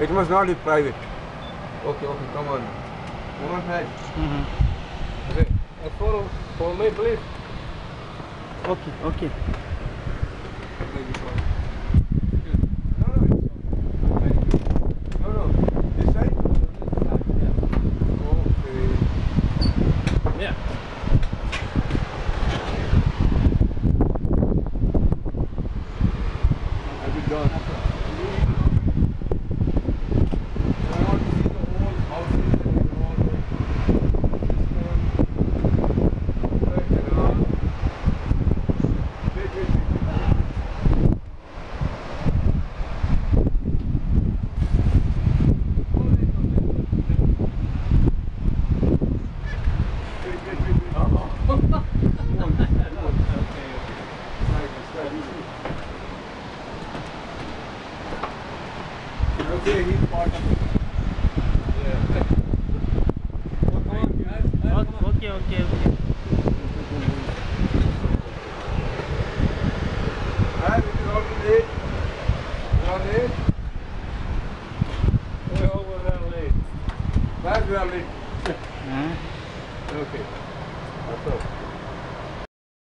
It must not be private. Okay, okay, come on. Come on, ahead. Mhm. Okay. A photo for me, please. Okay, okay. No, Okay, he's it. Yeah. Okay? Okay. That's all.